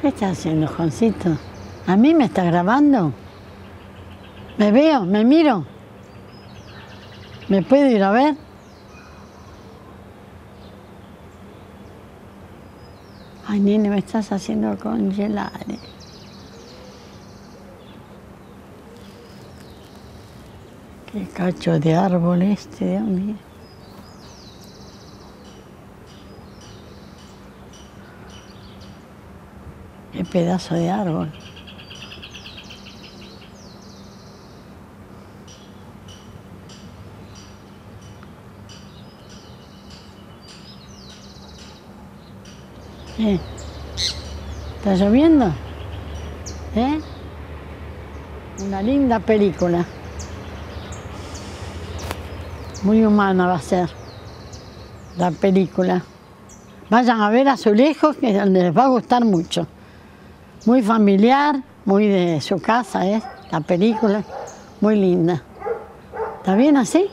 ¿Qué estás haciendo, Juancito? ¿A mí me está grabando? ¿Me veo? ¿Me miro? ¿Me puedo ir a ver? Ay, nene, me estás haciendo congelar. Qué cacho de árbol este, Dios mío. Qué pedazo de árbol. ¿Eh? ¿Está lloviendo? ¿Eh? Una linda película. Muy humana va a ser la película. Vayan a ver Azulejos, que les va a gustar mucho. Muy familiar, muy de su casa es la película, muy linda. ¿Está bien así?